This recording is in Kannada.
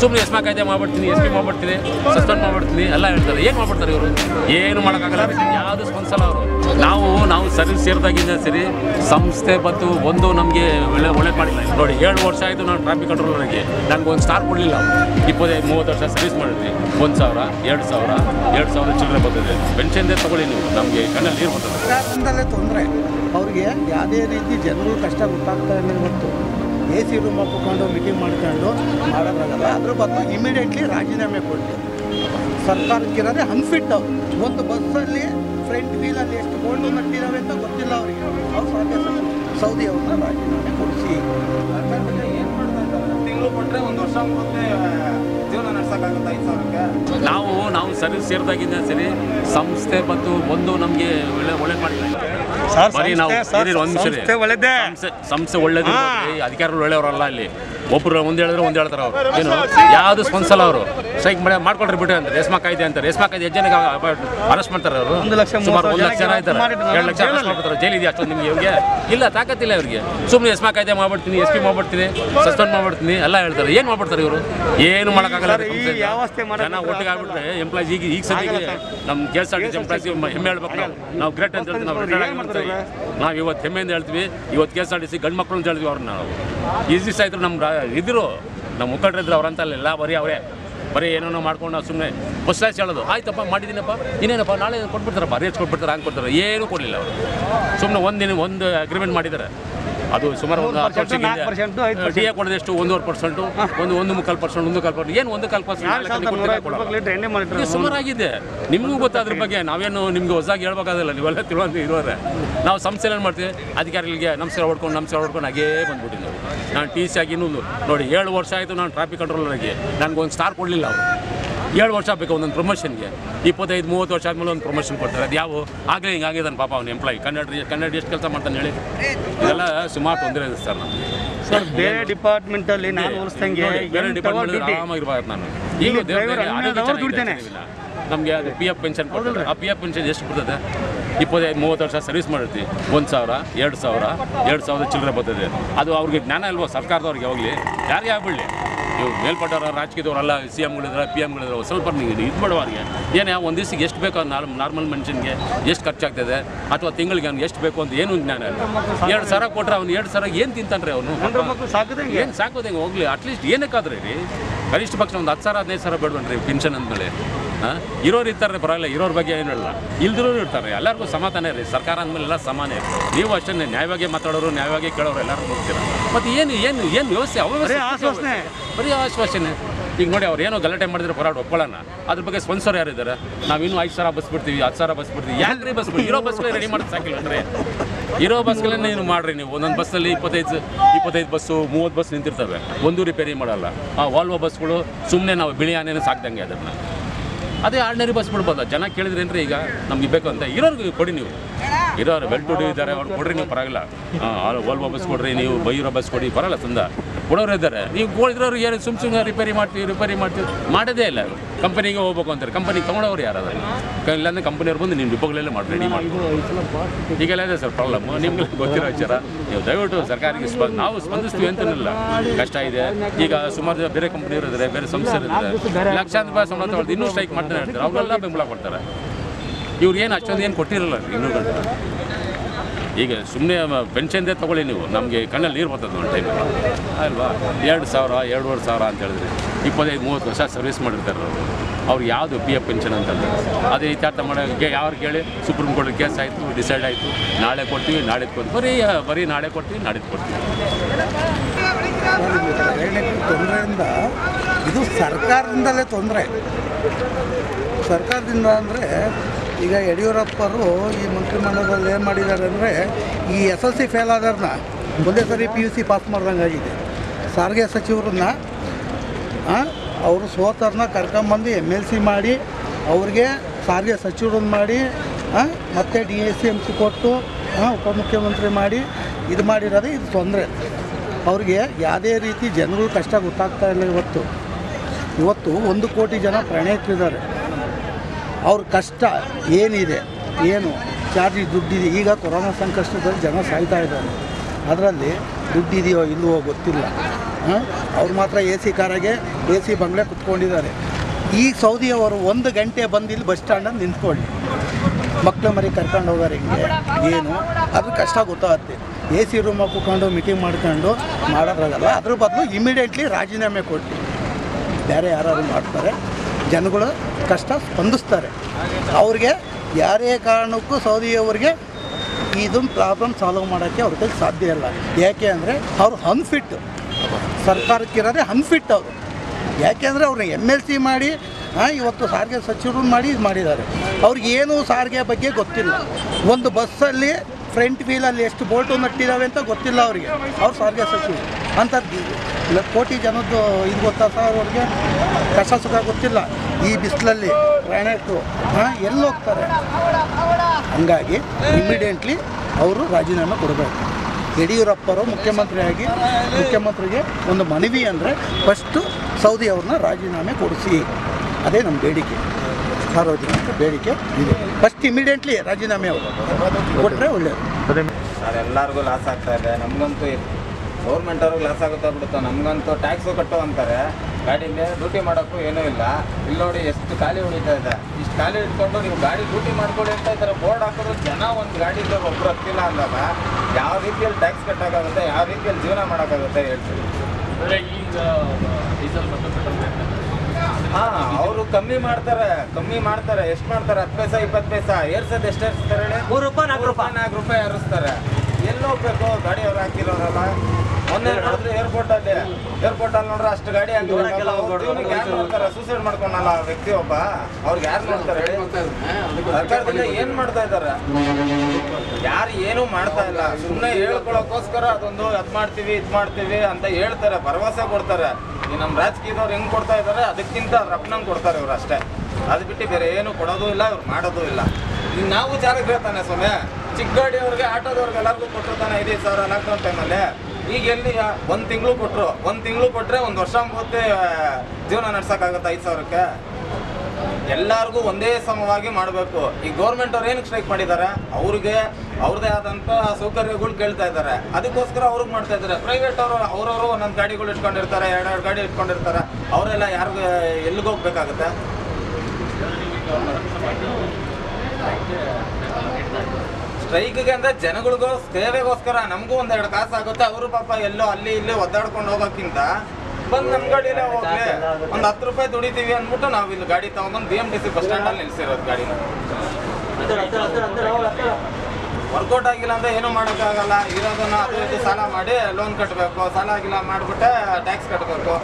ಸುಮ್ಮನೆ ಎಸ್ ಕಾಯ್ದೆ ಮಾಡ್ಬಿಡ್ತೀನಿ, ಎಸ್ ಪಿ ಮಾಡ್ಬಿಡ್ತೀನಿ, ಸಸ್ಪೆಂಡ್ ಮಾಡ್ಬಿಡ್ತೀನಿ, ಎಲ್ಲ ಹೇಳ್ತಾರೆ. ಏನು ಮಾಡ್ಬಿಡ್ತಾರೆ ಇವರು? ಏನು ಮಾಡೋಕ್ಕಾಗಲ್ಲ. ಯಾವುದು ಸ್ಪನ್ಸಲ್ಲ ಅವರು. ನಾವು ನಾವು ಸರ್ವಿಸ್ ಸೇರಿದಾಗಿಂದ ಸರಿ ಸಂಸ್ಥೆ ಬಂತು ಒಂದು ನಮಗೆ ಒಳ್ಳೆ ಒಳ್ಳೆ ಮಾಡಿಲ್ಲ. ನೋಡಿ ಏಳು ವರ್ಷ ಆಯಿತು ನಾನು ಟ್ರಾಫಿಕ್ ಕಂಟ್ರೋಲ್ ನನಗೆ ಒಂದು ಸ್ಟಾರ್ ಕೊಡಲಿಲ್ಲ. ಇಪ್ಪತ್ತೈದು, ಮೂವತ್ತು ವರ್ಷ ಸರ್ವಿಸ್ ಮಾಡಿದ್ವಿ. ಒಂದು ಸಾವಿರ, ಎರಡು ಸಾವಿರ ಎರಡು ಸಾವಿರ ಚಿಲ್ಲರೆ ಬರ್ತದೆ. ಪೆನ್ಷನ್ದೇ ತಗೊಳ್ಳಿ ನೀವು. ನಮಗೆ ಕಣ್ಣಲ್ಲಿ ನೀರು ಬರ್ತದೆ. ತೊಂದರೆ. ಅವ್ರಿಗೆ ಯಾವುದೇ ರೀತಿ ಜನರು ಕಷ್ಟ ಗೊತ್ತಾಗ್ತಾ ಇವತ್ತು ಎ ಸಿ ರೂಮ್ ಹಾಕೊಂಡು ಮೀಟಿಂಗ್ ಮಾಡ್ಕೊಂಡು ಮಾಡೋದಾಗಲ್ಲ ಅದ್ರ ಬದಲು ಇಮಿಡಿಯೇಟ್ಲಿ ರಾಜೀನಾಮೆ ಕೊಟ್ಟು ಸರ್ಕಾರಕ್ಕಿರೋದೇ ಅನ್ಫಿಟ್ ಅವ್ರು ಒಂದು ಬಸ್ಸಲ್ಲಿ ಫ್ರಂಟ್ ವೀಲಲ್ಲಿ ಎಷ್ಟು ಗೋಲ್ಡು ನಟ್ಟಿದ್ದಾವೆ ಅಂತ ಗೊತ್ತಿಲ್ಲ ಅವರಿಗೆ. ಅವ್ರು ಸಾಧ್ಯ ಸೌದಿ ಅವ್ರನ್ನ ರಾಜೀನಾಮೆ ಕೊಡಿಸಿ. ಏನು ಮಾಡ್ತಾರೆ ತಿಂಗಳು ಕೊಟ್ಟರೆ ಒಂದು ವರ್ಷ ಮುಂದೆ ಜೀವನ ನಡ್ಸೋಕ್ಕಾಗುತ್ತೆ ಐದು ಸಾವಿರಕ್ಕೆ ನಾವು ನಾವು ಸರ್ವಿಸ್ ಸೇರಿದಾಗಿಂದ ಸರಿ ಸಂಸ್ಥೆ ಮತ್ತು ಒಂದು ನಮಗೆ ಒಳ್ಳೆ ಒಳ್ಳೆ ಮಾಡಿಲ್ಲ. ಬರೀ ನಾವು ರೀ. ಒಳ್ಳೆದೇ. ಸಂಸ್ಥೆ ಸಂಸ್ಥೆ ಒಳ್ಳೇದು ಅಧಿಕಾರಿಗಳು ಒಳ್ಳೆಯವರಲ್ಲ ಅಲ್ಲಿ. ಒಬ್ರು ಒಂದು ಹೇಳಿದ್ರೆ ಒಂದು ಹೇಳ್ತಾರೆ ಅವ್ರು. ಏನು? ಯಾವ್ದು ಸ್ಪಂದಿಸಲ್ಲ ಅವರು. ಸ್ಟ್ರೈಕ್ ಮಾಡಿ ಮಾಡ್ಕೊಳ್ರಿ ಬಿಟ್ಟು ಅಂತ. ರೇಷ್ಮಾ ಕಾಯ್ದೆ ಅಂತ. ರೇಷ್ಮಾ ಕಾಯ್ದೆ ಎಷ್ಟು ಜನಕ್ಕೆ ಅರೆಸ್ಟ್ ಮಾಡ್ತಾರೆ ಅವರು. ಒಂದು ಲಕ್ಷ ಸುಮಾರು ಒಂದು ಲಕ್ಷ ಜನ ಇದ್ದಾರೆ. ಎರಡು ಲಕ್ಷ ಅರೆಸ್ಟ್ ಮಾಡ್ಬಿಡ್ತಾರೆ. ಜೈಲ್ ಇದೆಯಾ ಅಷ್ಟೊಂದು ನಿಮಗೆ ಇವ್ರಿಗೆ? ಇಲ್ಲ ತಾಕತ್ತಿಲ್ಲ ಇವ್ರಿಗೆ. ಸುಮ್ಮನೆ ಎಸ್ಮಾ ಕಾಯ್ದೆ ಮಾಡ್ಬಿಡ್ತೀನಿ ಎಸ್ ಪಿ ಮಾಡ್ಬಿಡ್ತೀನಿ ಸಸ್ಪೆಂಡ್ ಮಾಡ್ಬಿಡ್ತೀನಿ ಎಲ್ಲ ಹೇಳ್ತಾರೆ. ಏನು ಮಾಡ್ಬಿಡ್ತಾರೆ ಇವರು? ಏನು ಮಾಡೋಕ್ಕಾಗಲ್ಲ ಜನ ಒಟ್ಟಿಗೆ ಆಗ್ಬಿಟ್ರೆ ಎಂಪ್ಲಾಯ್ಸ್ ಈಗ ಈಗ ಸದ್ಯಕ್ಕೆ ನಮ್ಮ K S R T C employees ಹೆಮ್ಮೆ ಹೇಳ್ಬೇಕು ನಾವು. ನಾವು ಗ್ರೇಟ್ ಅಂತ ಹೇಳ್ತೀವಿ. ನಾವು ನಾವು ಇವತ್ತು ಹೆಮ್ಮೆಯಿಂದ ಹೇಳ್ತೀವಿ. ಇವತ್ತು K S R T C ಗಂಡು ಮಕ್ಕಳು ಅಂತ ಹೇಳ್ತೀವಿ ಅವ್ರನ್ನ ನಾವು. ಈಸ್ ಆಯ್ತು ನಮ್ಮ ಇದ್ರು ನಮ್ಮ ಮುಖಂಡರಿದ್ರು ಅವ್ರಂತ ಎಲ್ಲಾ ಬರೀ ಅವರೇ. ಬರೀ ಏನೇನೋ ಮಾಡ್ಕೊಂಡು ನಾವು ಸುಮ್ಮನೆ ಬಸ್ ಹೇಳೋದು. ಆಯ್ತಪ್ಪ ಮಾಡಿದ್ದೀನಪ್ಪ. ಇನ್ನೇನಪ್ಪ? ನಾಳೆ ಕೊಟ್ಬಿಡ್ತಾರಪ್ಪ. ರೇಟ್ ಕೊಟ್ಬಿಡ್ತಾರೆ ಹಂಗೆ ಕೊಡ್ತಾರೆ ಏನೂ ಕೊಡಲಿಲ್ಲ ಅವರು. ಸುಮ್ಮನೆ ಒಂದು ದಿನ ಒಂದು ಅಗ್ರಿಮೆಂಟ್ ಮಾಡಿದ್ದಾರೆ. ಅದು ಸುಮಾರು ಒಂದು ಹತ್ತು ವರ್ಷಕ್ಕೆ ಟಿ ಎ ಕೊಡೋದೆಷ್ಟು ಒಂದೂವರೆ ಪರ್ಸೆಂಟು ಒಂದು ಒಂದು ಮುಕ್ಕಾಲು ಪರ್ಸೆಂಟ್ ಒಂದು ಕಾಲು ಪರ್ಸೆಂಟ್. ಏನು ಒಂದು ಕಾಲು ಪರ್ಸೆಂಟ್ ಸುಮಾರಾಗಿದೆ ನಿಮಗೂ ಗೊತ್ತಾದ್ರ ಬಗ್ಗೆ. ನಾವೇನು ನಿಮಗೆ ಹೊಸಾಗಿ ಹೇಳ್ಬೇಕಾಗಲ್ಲ ನೀವೆಲ್ಲ ತಿಳುವಂತ ಇರೋರೆ. ನಾವು ಸಂಸ್ಥೆ ಏನು ಮಾಡ್ತೀವಿ? ಅಧಿಕಾರಿಗಳಿಗೆ ನಮಸ್ಕಾರ ಹೊಡ್ಕೊಂಡು ನಮಸ್ಕಾರ ಹೊಡ್ಕೊಂಡು ಹಾಗೇ ಬಂದ್ಬಿಟ್ಟು ನಾವು ನಾನು ಟಿ ಸಿ ಆಗಿ ಇನ್ನೊಂದು ನೋಡಿ ಏಳು ವರ್ಷ ಆಯಿತು ನಾನು ಟ್ರಾಫಿಕ್ ಕಂಟ್ರೋಲರಾಗಿ ನನಗೆ ಒಂದು ಸ್ಟಾರ್ ಕೊಡಲಿಲ್ಲ ಅವರು. ಏಳು ವರ್ಷ ಬೇಕು ಒಂದೊಂದು ಪ್ರಮೋಷನ್ಗೆ ಇಪ್ಪತ್ತೈದು ಮೂವತ್ತು ವರ್ಷ ಆದಮೇಲೆ ಒಂದು ಪ್ರಮೋಷನ್ ಕೊಡ್ತಾರೆ. ಅದು ಯಾವ? ಆಗಲೇ ಹಿಂಗೆ ಆಗಿದ್ದಾನೆ ಪಾಪ ಅವ್ನು ಎಂಪ್ಲಾಯಿ ಕನ್ನಡ ಕನ್ನಡ ಎಷ್ಟು ಕೆಲಸ ಮಾಡ್ತಾನೆ ಹೇಳಿ? ಇದೆಲ್ಲ ಸುಮಾರು ತೊಂದರೆ ಇದೆ ಸರ್ ನಮಗೆ. ಸರ್ ಬೇರೆ ಡಿಪಾರ್ಟ್ಮೆಂಟಲ್ಲಿ ನಾನು ಹೋಲಿಸ್ದಂಗೆ ಬೇರೆ ಡಿಪಾರ್ಟ್ಮೆಂಟ್ ಆರಾಮಾಗಿರ್ಬಾರ್ದು ನಾನು. ಈಗ ದುಡಿತಾನೆ. ನಮಗೆ ಅದು ಪಿ ಎಫ್ ಪೆನ್ಷನ್ ಕೊಡ್ತಾರೆ. ಆ ಪಿ ಎಫ್ ಪೆನ್ಷನ್ ಎಷ್ಟು ಬರ್ತದೆ ಇಪ್ಪತ್ತೈದು ಮೂವತ್ತು ವರ್ಷ ಸರ್ವಿಸ್ ಮಾಡಿರ್ತೀವಿ. ಒಂದು ಸಾವಿರ ಎರಡು ಸಾವಿರ ಎರಡು ಸಾವಿರದ ಚಿಲ್ಲರೆ ಬರ್ತದೆ. ಅದು ಅವ್ರಿಗೆ ಜ್ಞಾನ ಇಲ್ವೋ ಸರ್ಕಾರದವ್ರಿಗೆ ಹೋಗಲಿ ಯಾರಿಗೆ ಆಗ್ಬಿಡಲಿ? ನೀವು ಮೇಲ್ಪಟ್ಟವ್ರ ರಾಜಕೀಯದವರೆಲ್ಲ ಸಿ ಎಮ್ಗಳಿದ್ರೆ ಪಿ ಎಮ್ಗಳಿದ್ರೆ ಸ್ವಲ್ಪ ನೀವು ಇದು ಮಾಡುವವ್ರಿಗೆ ಏನೇ ಒಂದು ದಿವಸಕ್ಕೆ ಎಷ್ಟು ಬೇಕೋ ನಾರ್ಮಲ್ ಮನುಷ್ಯನಿಗೆ ಎಷ್ಟು ಖರ್ಚಾಗ್ತದೆ? ಅಥವಾ ತಿಂಗಳಿಗೆ ಅವ್ನು ಎಷ್ಟು ಬೇಕು ಅಂತ ಏನು ಜ್ಞಾನ ಇಲ್ಲ. ಎರಡು ಸಾವಿರ ಕೊಟ್ಟರೆ ಅವ್ನು ಎರಡು ಸಾವಿರ ಏನು ಅವನು? ಹೆಣ್ಣು ಮಕ್ಕಳು ಸಾಕದಂಗೆ ಏನು ಸಾಕೋದು ಹೆಂಗೆ? ಹೋಗ್ಲಿ ಅಟ್ಲೀಸ್ಟ್ ಏನಕ್ಕಾದ್ರೆ ರೀ ಕನಿಷ್ಠ ಪಕ್ಷ ಒಂದು ಹತ್ತು ಸಾವಿರ ಹದಿನೈದು ಸಾವಿರ ಬೇಡವನ್ರಿ ಪೆನ್ಷನ್ ಅಂದಮೇಲೆ. ಹಾಂ? ಇರೋರು ಇರ್ತಾರೆ ಪರವಾಗಿಲ್ಲ ಇರೋರ ಬಗ್ಗೆ ಏನು ಹೇಳಲ್ಲ ಇಲ್ದಿರೋರು ಇರ್ತಾರೆ ಎಲ್ಲರಿಗೂ ಸಮಾಧಾನ ಇರಲಿ. ಸರ್ಕಾರ ಅಂದಮೇಲೆ ಎಲ್ಲ ಸಮಾನ ಇರ್ತದೆ ನೀವು ಅಷ್ಟೇ ನ್ಯಾಯವಾಗಿ ಮಾತಾಡೋರು ನ್ಯಾಯವಾಗಿ ಕೇಳೋರು ಎಲ್ಲರೂ ಹೋಗ್ತೀರ? ಮತ್ತು ಏನು ಏನು ಏನು ವ್ಯವಸ್ಥೆ ಆಶ್ವಾಸನೆ. ಬರೀ ಆಶ್ವಾಸನೆ. ಈಗ ನೋಡಿ ಅವ್ರು ಏನೋ ಗಲಾಟೆ ಮಾಡಿದ್ರೆ ಹೋರಾಟ ಒಪ್ಕೊಳ್ಳೋಣ ಅದ್ರ ಬಗ್ಗೆ ಸ್ಪಾನ್ಸರ್ ಯಾರಿದ್ದಾರೆ? ನಾವು ಇನ್ನೂ ಐದು ಸಾವಿರ ಬಸ್ ಬಿಡ್ತೀವಿ ಹತ್ತು ಸಾವಿರ ಬಸ್ ಬಿಡ್ತೀವಿ. ಯಾಕ್ರಿ ಬಸ್ ಬಿಡಿ ಇರೋ ಬಸ್ಗಳು ರೆಡಿ ಮಾಡೋದು ಸಾಕಿಲ್ಲ ಅಂದರೆ ಇರೋ ಬಸ್ಗಳನ್ನೇ ನೀವು ಮಾಡ್ರಿ ನೀವು. ಒಂದೊಂದು ಬಸ್ಸಲ್ಲಿ ಇಪ್ಪತ್ತೈದು ಇಪ್ಪತ್ತೈದು ಬಸ್ಸು ಮೂವತ್ತು ಬಸ್ ನಿಂತಿರ್ತವೆ. ಒಂದು ರಿಪೇರಿ ಮಾಡಲ್ಲ. ಆ ವಾಲ್ವೋ ಬಸ್ಗಳು ಸುಮ್ಮನೆ ನಾವು ಬಿಳಿ ಆನೆನ ಸಾಕ್ದಂಗೆ ಅದನ್ನು. ಅದೇ ಆರ್ಡಿನರಿ ಬಸ್ ಬಿಡ್ಬೋದು ಜನ ಕೇಳಿದ್ರೇನ್ರಿ ಈಗ ನಮ್ಗೆ ಬೇಕು ಅಂತ. ಇರೋರ್ಗೆ ಕೊಡಿ ನೀವು. ಇರೋರು ವೆಲ್ ಟು ಡೂ ಇದ್ದಾರೆ. ಅವ್ರು ಕೊಡ್ರಿ ನೀವು, ಪರವಾಗಿಲ್ಲ. ವಾಲ್ವೋ ಬಸ್ ಕೊಡ್ರಿ ನೀವು, ಬೈರೋ ಬಸ್ ಕೊಡಿ. ಬರಲ್ಲ ತಂದ ಕೊಡೋರು ಇದ್ದಾರೆ. ನೀವು ಕೊಡಿದ್ರವ್ರು ಏನು ಸುಮ್ ಸುಮ್ಮನೆ ರಿಪೇರಿ ಮಾಡ್ತೀವಿ ರಿಪೇರಿ ಮಾಡ್ತೀವಿ. ಮಾಡೋದೇ ಇಲ್ಲ ಕಂಪನಿಗೆ ಹೋಗ್ಬೇಕು ಅಂತಾರೆ. ಕಂಪನಿ ತೊಗೊಂಡವ್ರು ಯಾರಾದ್ರೆ ಇಲ್ಲಾಂದ್ರೆ ಕಂಪನಿಯವ್ರು ಬಂದು ನಿಮ್ಮ ಡಿಪೋಗಳೆಲ್ಲ ಮಾಡಿ ರೆಡಿ ಮಾಡಿ ಈಗೆಲ್ಲ ಇದೆ ಸರ್ ಪ್ರಾಬ್ಲಮ್ ನಿಮ್ಗೆ ಗೊತ್ತಿರೋ ವಿಚಾರ. ನೀವು ದಯವಿಟ್ಟು ಸರ್ಕಾರಿಗೆ ಸ್ಪ, ನಾವು ಸ್ಪಂದಿಸ್ತೀವಿ ಅಂತಲ್ಲ ಕಷ್ಟ ಇದೆ. ಈಗ ಸುಮಾರು ಬೇರೆ ಕಂಪನಿಯವರು ಇದ್ದಾರೆ ಬೇರೆ ಸಂಸ್ಥೆ ಇದ್ದಾರೆ ಲಕ್ಷಾಂತರ ರೂಪಾಯಿ ಸಂಬಳ ತಗೊಳ್ದು ಇನ್ನೂ ಸ್ಟ್ರೈಕ್ ಮಾಡ್ತಾನೆ ಇರ್ತಾರೆ ಅವರೆಲ್ಲ ಬೆಂಬಲ ಕೊಡ್ತಾರೆ. ಇವ್ರು ಏನು ಅಷ್ಟೊಂದು ಏನು ಕೊಟ್ಟಿರಲ್ಲ ಇನ್ನೂ. ಈಗ ಸುಮ್ಮನೆ ಪೆನ್ಷನ್ದೇ ತೊಗೊಳ್ಳಿ ನೀವು. ನಮಗೆ ಕಣ್ಣಲ್ಲಿ ನೀರು ಬರ್ತದೆ ಒಂದು ಟೈಮ್ ಅಲ್ವಾ? ಎರಡು ಸಾವಿರ, ಎರಡೂವರೆ ಸಾವಿರ ಅಂತ ಹೇಳಿದ್ರೆ ಇಪ್ಪತ್ತೈದು, ಮೂವತ್ತು ವರ್ಷ ಸರ್ವಿಸ್ ಮಾಡಿರ್ತಾರೆ ಅವರು. ಅವ್ರು ಯಾವುದು ಪಿ ಎಫ್ ಪೆನ್ಷನ್ ಅಂತ ಅದೇ ಇತ್ಯರ್ಥ ಮಾಡೋಕ್ಕೆ ಯಾರು ಕೇಳಿ? ಸುಪ್ರೀಂ ಕೋರ್ಟ್ ಕೇಸ್ ಆಯಿತು ಡಿಸೈಡ್ ಆಯಿತು. ನಾಳೆ ಕೊಡ್ತೀವಿ ನಾಳೆ ಕೊಡ್ತೀವಿ. ಬರೀ ಬರೀ ನಾಳೆ ಕೊಡ್ತೀವಿ ನಾಡಿದ್ದು ಕೊಡ್ತೀವಿ. ತೊಂದರೆಯಿಂದ ಇದು ಸರ್ಕಾರದಿಂದಲೇ ತೊಂದರೆ. ಸರ್ಕಾರದಿಂದ ಅಂದರೆ ಈಗ ಯಡಿಯೂರಪ್ಪರು ಈ ಮಂತ್ರಿಮಂಡಲದಲ್ಲಿ ಏನು ಮಾಡಿದ್ದಾರೆ ಅಂದರೆ ಈ ಎಸ್ ಎಲ್ ಸಿ ಫೇಲ್ ಆದವ್ರನ್ನ ಒಂದೇ ಸರಿ ಪಿ ಯು ಸಿ ಪಾಸ್ ಮಾಡ್ದಂಗೆ ಆಗಿದೆ. ಸಾರಿಗೆ ಸಚಿವರನ್ನ ಅವರು ಸೋತರನ್ನ ಕರ್ಕೊಂಬಂದು ಎಂ ಎಲ್ ಸಿ ಮಾಡಿ, ಅವ್ರಿಗೆ ಸಾರಿಗೆ ಸಚಿವರನ್ನ ಮಾಡಿ ಮತ್ತೆ D A C M C ಕೊಟ್ಟು ಉಪಮುಖ್ಯಮಂತ್ರಿ ಮಾಡಿ, ಇದು ಮಾಡಿರೋದು ಇದು ತೊಂದರೆ. ಅವ್ರಿಗೆ ಯಾವುದೇ ರೀತಿ ಜನಗಳು ಕಷ್ಟ ಗೊತ್ತಾಗ್ತಾ ಇಲ್ಲ ಇವತ್ತು. ಇವತ್ತು ಒಂದು ಕೋಟಿ ಜನ ಪ್ರಣಯಕ್ಕಿದ್ದಾರೆ ಅವ್ರ ಕಷ್ಟ ಏನಿದೆ, ಏನು, ಚಾರ್ಜಿ ದುಡ್ಡಿದೆ, ಈಗ ಕೊರೋನಾ ಸಂಕಷ್ಟದಲ್ಲಿ ಜನ ಸಾಯ್ತಾ ಇದ್ದಾರೆ. ಅದರಲ್ಲಿ ದುಡ್ಡಿದೆಯೋ ಇಲ್ಲವೋ ಗೊತ್ತಿಲ್ಲ. ಅವ್ರು ಮಾತ್ರ ಎ ಸಿ ಕಾರಾಗೆ ಎ ಸಿ ಬಂಗ್ಲೆ ಕುತ್ಕೊಂಡಿದ್ದಾರೆ. ಈ ಸೌದಿಯವರು ಒಂದು ಗಂಟೆ ಬಂದು ಇಲ್ಲಿ ಬಸ್ ಸ್ಟ್ಯಾಂಡಲ್ಲಿ ನಿಂತ್ಕೊಳ್ಳಿ. ಮಕ್ಕಳು ಮರಿ ಕರ್ಕೊಂಡು ಹೋಗೋರು ಹಿಂಗೆ, ಏನು, ಅದು ಕಷ್ಟ ಗೊತ್ತಾಗುತ್ತೆ. ಎ ಸಿ ರೂಮ್ ಕೂತ್ಕೊಂಡು ಮೀಟಿಂಗ್ ಮಾಡ್ಕೊಂಡು ಮಾಡೋದ್ರಾಗಲ್ಲ ಅದ್ರ ಬದಲು ಇಮಿಡಿಯೇಟ್ಲಿ ರಾಜೀನಾಮೆ ಕೊಟ್ಟು. ಬೇರೆ ಯಾರು ಮಾಡ್ತಾರೆ. ಜನಗಳು ಕಷ್ಟ ಸ್ಪಂದಿಸ್ತಾರೆ. ಅವ್ರಿಗೆ ಯಾರೇ ಕಾರಣಕ್ಕೂ ಸೌದಿಯವರಿಗೆ ಇದೊಂದು ಪ್ರಾಬ್ಲಮ್ ಸಾಲ್ವ್ ಮಾಡೋಕ್ಕೆ ಅವ್ರ ಕೈಲಿ ಸಾಧ್ಯ ಇಲ್ಲ. ಯಾಕೆ ಅಂದರೆ ಅವ್ರು ಅನ್ಫಿಟ್ ಸರ್ಕಾರಕ್ಕಿರೋದೇ ಅನ್ಫಿಟ್ ಅವರು. ಯಾಕೆಂದರೆ ಅವ್ರನ್ನ ಎಂ ಎಲ್ ಸಿ ಮಾಡಿ ಇವತ್ತು ಸಾರಿಗೆ ಸಚಿವರು ಮಾಡಿ ಇದು ಮಾಡಿದ್ದಾರೆ. ಅವ್ರಿಗೆ ಏನು ಸಾರಿಗೆ ಬಗ್ಗೆ ಗೊತ್ತಿಲ್ಲ. ಒಂದು ಬಸ್ಸಲ್ಲಿ ಫ್ರಂಟ್ ವೀಲಲ್ಲಿ ಎಷ್ಟು ಬೋಲ್ಟು ನಟ್ಟಿದ್ದಾವೆ ಅಂತ ಗೊತ್ತಿಲ್ಲ ಅವರಿಗೆ. ಅವ್ರು ಸಾರಿಗೆ ಸಚಿವರು. ಅಂಥದ್ದು ಇಲ್ಲ ಕೋಟಿ ಜನದ್ದು ಇದು ಗೊತ್ತಾ ಸರ್ ಅವ್ರಿಗೆ ಕಷ್ಟ ಸುಖ ಗೊತ್ತಿಲ್ಲ. ಈ ಬಿಸಿಲಲ್ಲಿ ಪ್ರಯಾಣಿಕರು ಹಾಂ, ಎಲ್ಲಿ ಹೋಗ್ತಾರೆ? ಹಂಗಾಗಿ ಇಮಿಡಿಯೇಟ್ಲಿ ಅವರು ರಾಜೀನಾಮೆ ಕೊಡಬೇಕು. ಯಡಿಯೂರಪ್ಪರು ಮುಖ್ಯಮಂತ್ರಿಯಾಗಿ, ಮುಖ್ಯಮಂತ್ರಿಗೆ ಒಂದು ಮನವಿ ಅಂದರೆ ಫಸ್ಟು ಸೌದಿ ಅವ್ರನ್ನ ರಾಜೀನಾಮೆ ಕೊಡಿಸಿ. ಅದೇ ನಮ್ಮ ಬೇಡಿಕೆ. ಸಾರ್ವಜನಿಕ ಬೇಡಿಕೆ ಇದೆ. ಫಸ್ಟ್ ಇಮಿಡಿಯೇಟ್ಲಿ ರಾಜೀನಾಮೆ ಅವರು ಕೊಟ್ಟರೆ ಒಳ್ಳೆಯದು ಎಲ್ಲರಿಗೂ ಲಾಸ್ ಆಗ್ತಾ ಇದೆ. ನಮಗಂತೂ ಗೌರ್ಮೆಂಟ್ ಅವ್ರಿಗೆ ಲಾಸ್ ಆಗುತ್ತಾ ಬಿಡುತ್ತೋ ನಮಗಂತೂ ಟ್ಯಾಕ್ಸು ಕಟ್ಟು ಅಂತಾರೆ. ಗಾಡಿಗೆ ಡ್ಯೂಟಿ ಮಾಡೋಕ್ಕೂ ಏನೂ ಇಲ್ಲ. ಇಲ್ಲಿ ನೋಡಿ ಎಷ್ಟು ಖಾಲಿ ಉಳಿತಾ ಇದೆ. ಇಷ್ಟು ಖಾಲಿ ಇಟ್ಕೊಂಡು ನೀವು ಗಾಡಿ ಡ್ಯೂಟಿ ಮಾಡ್ಕೊಳ್ಳಿ ಅಂತ ಇದ್ದಾರೆ ಬೋರ್ಡ್ ಹಾಕಿದ್ರು ಜನ ಒಂದು ಗಾಡಿಗೆ ಒಬ್ಬರು ಹತ್ತಿಲ್ಲ ಅಂದಾಗ ಯಾವ ರೀತಿಯಲ್ಲಿ ಟ್ಯಾಕ್ಸ್ ಕಟ್ಟೋಕ್ಕಾಗುತ್ತೆ ಯಾವ ರೀತಿಯಲ್ಲಿ ಜೀವನ ಮಾಡೋಕ್ಕಾಗುತ್ತೆ ಹೇಳ್ತೀವಿ. ಹಾಂ ಅವರು ಕಮ್ಮಿ ಮಾಡ್ತಾರೆ ಕಮ್ಮಿ ಮಾಡ್ತಾರೆ. ಎಷ್ಟು ಮಾಡ್ತಾರೆ? ಹತ್ತು ಪೈಸಾ ಇಪ್ಪತ್ತು ಪೈಸಾ. ಏರ್ಸೋದು ಎಷ್ಟು ಏರ್ಸ್ತಾರೆ ಹೇಳಿ? ಮೂರು ರೂಪಾಯಿ ನಾಲ್ಕು ರೂಪಾಯಿ ನಾಲ್ಕು ರೂಪಾಯಿ ಏರಿಸ್ತಾರೆ. ಎಲ್ಲಿ ಹೋಗ್ಬೇಕು ಗಾಡಿ ಅವ್ರು ಹಾಕಿರೋರಲ್ಲ. ಮೊನ್ನೆ ನೋಡಿದ್ರೆ ಏರ್ಪೋರ್ಟ್ ಅಲ್ಲಿ. ಏರ್ಪೋರ್ಟ್ ಅಲ್ಲಿ ನೋಡ್ರೆ ಅಷ್ಟು ಗಾಡಿ ನೋಡ್ತಾರೆ ಸೂಸೈಡ್ ಮಾಡ್ಕೊಂಡಲ್ಲ ಆ ವ್ಯಕ್ತಿ ಒಬ್ಬ. ಅವ್ರಿಗೆ ಯಾರು ನೋಡ್ತಾರೆ ಹೇಳಿ? ಸರ್ಕಾರದಿಂದ ಏನ್ ಮಾಡ್ತಾ ಇದ್ದಾರೆ? ಯಾರು ಏನು ಮಾಡ್ತಾ ಇಲ್ಲ. ಸುಮ್ಮನೆ ಹೇಳ್ಕೊಳ್ಳೋಕೋಸ್ಕರ ಅದೊಂದು ಅದ್ ಮಾಡ್ತೀವಿ ಇದ್ ಮಾಡ್ತೀವಿ ಅಂತ ಹೇಳ್ತಾರೆ. ಭರವಸೆ ಕೊಡ್ತಾರೆ. ಈ ನಮ್ಮ ರಾಜಕೀಯದವ್ರು ಹೆಂಗ್ ಕೊಡ್ತಾ ಇದ್ದಾರೆ? ಅದಕ್ಕಿಂತ ರಪ್ನಂಗ್ ಕೊಡ್ತಾರೆ ಇವ್ರು ಅಷ್ಟೇ. ಅದು ಬಿಟ್ಟು ಬೇರೆ ಏನು ಕೊಡೋದು ಇಲ್ಲ ಇವ್ರು ಮಾಡೋದು ಇಲ್ಲ. ಈಗ ನಾವು ಜಾರಿಗೆ ಹೇಳ್ತಾನೆ ಸ್ವಾಮಿ? ಚಿಕ್ಕ ಗಾಡಿಯವ್ರಿಗೆ ಆಟೋದವ್ರಿಗೆ ಎಲ್ಲರಿಗೂ ಕೊಟ್ಟಿರ್ತಾನೆ ಐದೈದು ಸಾವಿರ ಲಾಕ್ಡೌನ್ ಟೈಮಲ್ಲಿ ಈಗ ಎಲ್ಲಿ ಒಂದು ತಿಂಗಳು ಕೊಟ್ಟರು ಒಂದು ತಿಂಗಳು ಕೊಟ್ಟರೆ ಒಂದು ವರ್ಷ ಮುಗುತ್ತೆ ಜೀವನ ನಡ್ಸೋಕ್ಕಾಗುತ್ತೆ ಐದು ಸಾವಿರಕ್ಕೆ? ಎಲ್ಲರಿಗೂ ಒಂದೇ ಸಮವಾಗಿ ಮಾಡಬೇಕು. ಈ ಗೌರ್ಮೆಂಟ್ ಅವ್ರು ಏನಕ್ಕೆ ಸ್ಟ್ರೈಕ್ ಮಾಡಿದ್ದಾರೆ? ಅವ್ರಿಗೆ, ಅವ್ರದೇ ಆದಂಥ ಸೌಕರ್ಯಗಳು ಕೇಳ್ತಾ ಇದ್ದಾರೆ. ಅದಕ್ಕೋಸ್ಕರ ಅವ್ರಿಗೆ ಮಾಡ್ತಾ ಇದ್ದಾರೆ. ಪ್ರೈವೇಟ್ ಅವರು, ಅವ್ರವರು ಒಂದೊಂದು ಗಾಡಿಗಳು ಇಟ್ಕೊಂಡಿರ್ತಾರೆ ಎರಡೆರಡು ಗಾಡಿ ಇಟ್ಕೊಂಡಿರ್ತಾರೆ. ಅವರೆಲ್ಲ ಯಾರಿಗೂ, ಎಲ್ಲಿಗೆ ಹೋಗ್ಬೇಕಾಗುತ್ತೆ? ಸ್ಟ್ರೈಕ್ಗೆ ಅಂದ್ರೆ ಜನಗಳಿಗೂ ಸೇವೆಗೋಸ್ಕರ ನಮಗೂ ಒಂದೆರಡು ಕಾಸು ಆಗುತ್ತೆ ಅವರು ಪಾಪ ಎಲ್ಲೋ ಅಲ್ಲಿ ಇಲ್ಲಿ ಒದ್ದಾಡ್ಕೊಂಡು ಹೋಗೋಕ್ಕಿಂತ ಬಂದು ನಮ್ಮ ಗಾಡಿನ ಹೋಗ್ಲಿ. ಒಂದು ಹತ್ತು ರೂಪಾಯಿ ದುಡಿತೀವಿ ಅಂದ್ಬಿಟ್ಟು ನಾವು ಇಲ್ಲಿ ಗಾಡಿ ತಗೊಂಡ್ಬಂದು B M T C bus ಸ್ಟ್ಯಾಂಡಲ್ಲಿ ನಿಲ್ಸಿರೋದು ಗಾಡಿನ. ವರ್ಕೌಟ್ ಆಗಿಲ್ಲ ಅಂದ್ರೆ ಏನು ಮಾಡೋಕ್ಕಾಗಲ್ಲ. ಇರೋದನ್ನ ಅದು ಇದು ಸಾಲ ಮಾಡಿ ಲೋನ್ ಕಟ್ಟಬೇಕು ಸಾಲ ಆಗಿಲ್ಲ ಮಾಡಿಬಿಟ್ಟೆ ಟ್ಯಾಕ್ಸ್ ಕಟ್ಟಬೇಕು